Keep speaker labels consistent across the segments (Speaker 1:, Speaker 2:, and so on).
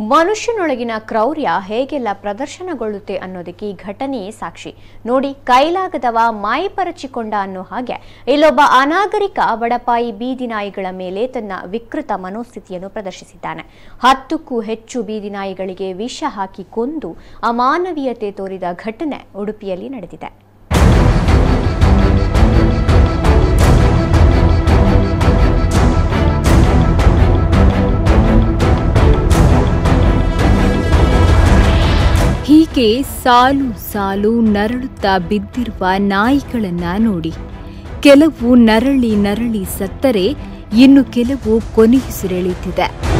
Speaker 1: ಮನುಷ್ಯನೊಳಗಿನ ಕ್ರೌರ್ಯ ಹೇಗೆಲ್ಲ ಪ್ರದರ್ಶನಗೊಳ್ಳುತ್ತೆ ಅನ್ನೋದಕ್ಕೆ ಈ ಘಟನೆಯೇ ಸಾಕ್ಷಿ. ನೋಡಿ, ಕೈಲಾಗದವ ಮಾಯಿ ಪರಚಿಕೊಂಡ ಅನ್ನೋ ಹಾಗೆ, ಇಲ್ಲೊಬ್ಬ ಅನಾಗರಿಕ ಬಡಪಾಯಿ ಬೀದಿ ನಾಯಿಗಳ ಮೇಲೆ ತನ್ನ ವಿಕೃತ ಮನೋಸ್ಥಿತಿಯನ್ನು ಪ್ರದರ್ಶಿಸಿದ್ದಾನೆ. ಹತ್ತಕ್ಕೂ ಹೆಚ್ಚು ಬೀದಿ ನಾಯಿಗಳಿಗೆ ವಿಷ ಹಾಕಿ ಕೊಂದು ಅಮಾನವೀಯತೆ ತೋರಿದ ಘಟನೆ ಉಡುಪಿಯಲ್ಲಿ ನಡೆದಿದೆ.
Speaker 2: ಹೀಗೆ ಸಾಲು ಸಾಲು ನರಳುತ್ತಾ ಬಿದ್ದಿರುವ ನಾಯಿಗಳನ್ನ ನೋಡಿ. ಕೆಲವು ನರಳಿ ನರಳಿ ಸತ್ತರೆ ಇನ್ನು ಕೆಲವು ಕೊನೆಯುಸಿರೆಳೆಯುತ್ತಿದೆ.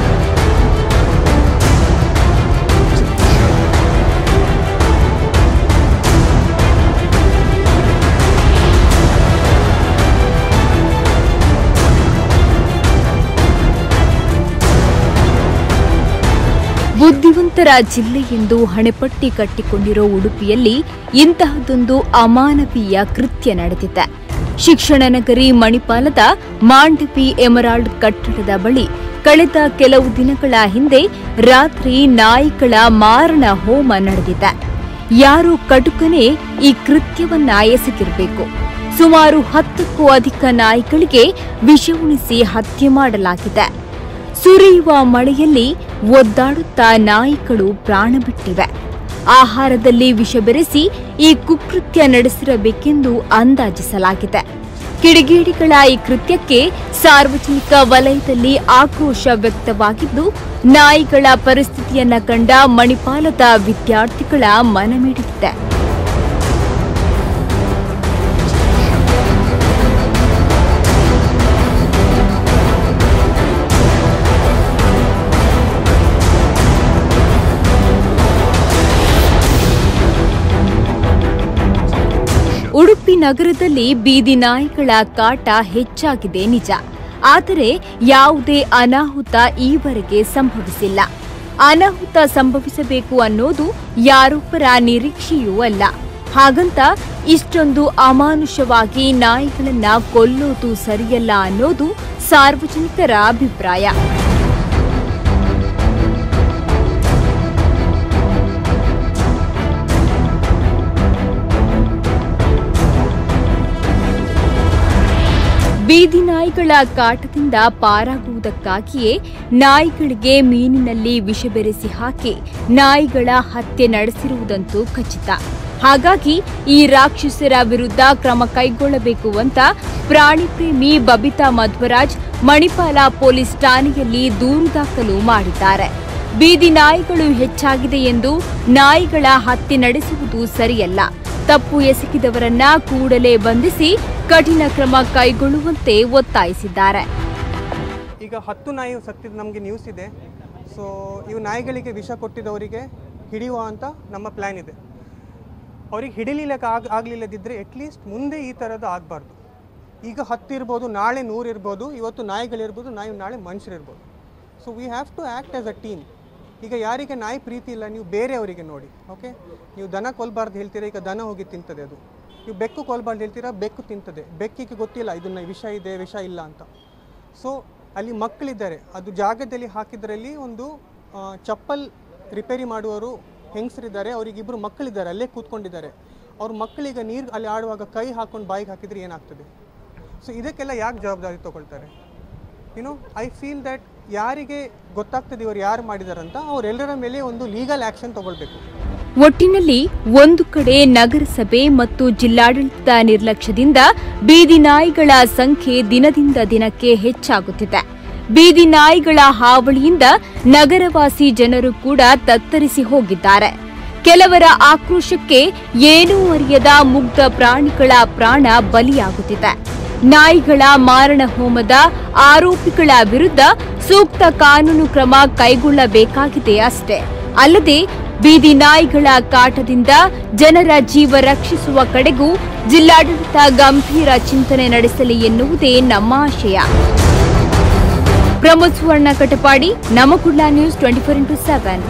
Speaker 2: ಬುದ್ಧಿವಂತರ ಜಿಲ್ಲೆ ಎಂದು ಹಣೆಪಟ್ಟಿ ಕಟ್ಟಿಕೊಂಡಿರೋ ಉಡುಪಿಯಲ್ಲಿ ಇಂತಹದೊಂದು ಅಮಾನವೀಯ ಕೃತ್ಯ ನಡೆದಿದೆ. ಶಿಕ್ಷಣ ನಗರಿ ಮಣಿಪಾಲದ ಮಾಂಡವಿ ಎಮರಾಲ್ಡ್ ಕಟ್ಟಡದ ಬಳಿ ಕಳೆದ ಕೆಲವು ದಿನಗಳ ಹಿಂದೆ ರಾತ್ರಿ ನಾಯಿಗಳ ಮಾರಣ ಹೋಮ ನಡೆದಿದೆ. ಯಾರು ಕಟುಕನೆ ಈ ಕೃತ್ಯವನ್ನ ಎಸಗಿರಬೇಕು ಸುಮಾರು ಹತ್ತಕ್ಕೂ ಅಧಿಕ ನಾಯಿಗಳಿಗೆ ವಿಷ ಉಣಿಸಿ ಹತ್ಯೆ ಮಾಡಲಾಗಿದೆ. ಸುರಿಯುವ ಮಳೆಯಲ್ಲಿ ಒದ್ದಾಡುತ್ತಾ ನಾಯಿಗಳು ಪ್ರಾಣ ಬಿಟ್ಟಿವೆ. ಆಹಾರದಲ್ಲಿ ವಿಷ ಬೆರೆಸಿ ಈ ಕುಕೃತ್ಯ ನಡೆಸಿರಬೇಕೆಂದು ಅಂದಾಜಿಸಲಾಗಿದೆ. ಕಿಡಿಗೇಡಿಗಳ ಈ ಕೃತ್ಯಕ್ಕೆ ಸಾರ್ವಜನಿಕ ವಲಯದಲ್ಲಿ ಆಕ್ರೋಶ ವ್ಯಕ್ತವಾಗಿದ್ದು, ನಾಯಿಗಳ ಪರಿಸ್ಥಿತಿಯನ್ನ ಕಂಡ ಮಣಿಪಾಲದ ವಿದ್ಯಾರ್ಥಿಗಳ ಮನಮಿಡಿದಿದೆ ಉಡುಪಿ ನಗರದಲ್ಲಿ ಬೀದಿ ನಾಯಿಗಳ ಕಾಟ ಹೆಚ್ಚಾಗಿದೆ ನಿಜ. ಆದರೆ ಯಾವುದೇ ಅನಾಹುತ ಈವರೆಗೆ ಸಂಭವಿಸಿಲ್ಲ. ಅನಾಹುತ ಸಂಭವಿಸಬೇಕು ಅನ್ನೋದು ಯಾರೊಬ್ಬರ ನಿರೀಕ್ಷೆಯೂ ಅಲ್ಲ. ಹಾಗಂತ ಇಷ್ಟೊಂದು ಅಮಾನುಷವಾಗಿ ನಾಯಿಗಳನ್ನ ಕೊಲ್ಲೋದು ಸರಿಯಲ್ಲ ಅನ್ನೋದು ಸಾರ್ವಜನಿಕರ ಅಭಿಪ್ರಾಯ. ಬೀದಿ ನಾಯಿಗಳ ಕಾಟದಿಂದ ಪಾರಾಗುವುದಕ್ಕಾಗಿಯೇ ನಾಯಿಗಳಿಗೆ ಮೀನಿನಲ್ಲಿ ವಿಷ ಬೆರೆಸಿ ಹಾಕಿ ನಾಯಿಗಳ ಹತ್ಯೆ ನಡೆಸಿರುವುದಂತೂ ಖಚಿತ. ಹಾಗಾಗಿ ಈ ರಾಕ್ಷಸರ ವಿರುದ್ಧ ಕ್ರಮ ಕೈಗೊಳ್ಳಬೇಕು ಅಂತ ಪ್ರಾಣಿ ಪ್ರೇಮಿ ಬಬಿತಾ ಮಧ್ವರಾಜ್ ಮಣಿಪಾಲ ಪೊಲೀಸ್ ಠಾಣೆಯಲ್ಲಿ ದೂರು ದಾಖಲು ಮಾಡಿದ್ದಾರೆ. ಬೀದಿ ನಾಯಿಗಳು ಹೆಚ್ಚಾಗಿದೆ ಎಂದು ನಾಯಿಗಳ ಹತ್ಯೆ ನಡೆಸುವುದು ಸರಿಯಲ್ಲ. ತಪ್ಪು ಎಸಗಿದವರನ್ನ ಕೂಡಲೇ ಬಂಧಿಸಿ ಕಠಿಣ ಕ್ರಮ ಕೈಗೊಳ್ಳುವಂತೆ ಒತ್ತಾಯಿಸಿದ್ದಾರೆ.
Speaker 3: ಈಗ ಹತ್ತು ನಾಯಿ ಸತ್ತಿದ ನಮಗೆ ನ್ಯೂಸ್ ಇದೆ. ಸೊ ಇವು ನಾಯಿಗಳಿಗೆ ವಿಷ ಕೊಟ್ಟಿದ್ದವರಿಗೆ ಹಿಡಿಯುವ ಅಂತ ನಮ್ಮ ಪ್ಲ್ಯಾನ್ ಇದೆ. ಅವ್ರಿಗೆ ಹಿಡಿಲಿಲ್ಲ ಆಗ ಆಗಲಿಲ್ಲದಿದ್ದರೆ ಅಟ್ಲೀಸ್ಟ್ ಮುಂದೆ ಈ ಥರದ್ದು ಆಗಬಾರ್ದು. ಈಗ ಹತ್ತು ಇರ್ಬೋದು, ನಾಳೆ ನೂರು ಇರ್ಬೋದು, ಇವತ್ತು ನಾಯಿಗಳಿರ್ಬೋದು ನಾಯಿ ನಾಳೆ ಮನುಷ್ಯರಿರ್ಬೋದು so we have to act as a team ಈಗ ಯಾರಿಗೆ ನಾಯಿ ಪ್ರೀತಿ ಇಲ್ಲ, ನೀವು ಬೇರೆಯವರಿಗೆ ನೋಡಿ ಓಕೆ ನೀವು ದನ ಕೊಲ್ಬಾರ್ದು ಹೇಳ್ತೀರಾ, ಈಗ ದನ ಹೋಗಿ ತಿಂತದೆ ಅದು. ನೀವು ಬೆಕ್ಕು ಕೊಲ್ಬಾರ್ದು ಹೇಳ್ತೀರಾ? ಬೆಕ್ಕು ತಿಂತದೆ. ಬೆಕ್ಕಿಗೆ ಗೊತ್ತಿಲ್ಲ, ಇದನ್ನ ವಿಷ ಇದೆ, ವಿಷ ಇಲ್ಲ ಅಂತ. ಸೊ ಅಲ್ಲಿ ಮಕ್ಕಳಿದ್ದಾರೆ. ಅದು ಜಾಗದಲ್ಲಿ ಹಾಕಿದ್ರಲ್ಲಿ ಒಂದು ಚಪ್ಪಲ್ ರಿಪೇರಿ ಮಾಡುವವರು ಹೆಂಗಸರಿದ್ದಾರೆ ಅವರಿಗೆ ಇಬ್ಬರು ಮಕ್ಕಳಿದ್ದಾರೆ, ಅಲ್ಲೇ ಕೂತ್ಕೊಂಡಿದ್ದಾರೆ. ಅವ್ರ ಮಕ್ಕಳಿಗೆ ನೀರು ಅಲ್ಲಿ ಆಡುವಾಗ ಕೈ ಹಾಕೊಂಡು ಬಾಯಿಗೆ ಹಾಕಿದ್ರೆ ಏನಾಗ್ತದೆ? ಸೊ ಇದಕ್ಕೆಲ್ಲ ಯಾಕೆ ಜವಾಬ್ದಾರಿ ತಗೊಳ್ತಾರೆ? ಯುನೋ ಐ ಫೀಲ್ ದ್ಯಾಟ್ ಯಾರಿಗೆ ಗೊತ್ತಾಗ್ತದೆ ಇವರು ಯಾರು ಮಾಡಿದಾರಂತ, ಅವರೆಲ್ಲರ ಮೇಲೆ ಒಂದು ಲೀಗಲ್ ಆ್ಯಕ್ಷನ್ ತಗೊಳ್ಬೇಕು.
Speaker 2: ಒಟ್ಟಿನಲ್ಲಿ ಒಂದು ಕಡೆ ನಗರಸಭೆ ಮತ್ತು ಜಿಲ್ಲಾಡಳಿತದ ನಿರ್ಲಕ್ಷ್ಯದಿಂದ ಬೀದಿ ನಾಯಿಗಳ ಸಂಖ್ಯೆ ದಿನದಿಂದ ದಿನಕ್ಕೆ ಹೆಚ್ಚಾಗುತ್ತಿದೆ. ಬೀದಿ ನಾಯಿಗಳ ಹಾವಳಿಯಿಂದ ನಗರವಾಸಿ ಜನರು ಕೂಡ ತತ್ತರಿಸಿ ಹೋಗಿದ್ದಾರೆ. ಕೆಲವರ ಆಕ್ರೋಶಕ್ಕೆ ಏನೂ ಅರಿಯದ ಮುಗ್ಧ ಪ್ರಾಣಿಗಳ ಪ್ರಾಣ ಬಲಿಯಾಗುತ್ತಿದೆ. ನಾಯಿಗಳ ಮಾರಣ ಹೋಮದ ಆರೋಪಿಗಳ ವಿರುದ್ಧ ಸೂಕ್ತ ಕಾನೂನು ಕ್ರಮ ಕೈಗೊಳ್ಳಬೇಕಾಗಿದೆ ಅಷ್ಟೇ. ಅಲ್ಲದೆ ಬೀದಿ ನಾಯಿಗಳ ಕಾಟದಿಂದ ಜನರ ಜೀವ ರಕ್ಷಿಸುವ ಕಡೆಗೂ ಜಿಲ್ಲಾಡಳಿತ ಗಂಭೀರ ಚಿಂತನೆ ನಡೆಸಲಿ ಎನ್ನುವುದೇ ನಮ್ಮ ಆಶಯ. Pramod Suvarna, Katapadi ನಮಕುಳ್ಳ news twenty four into seven.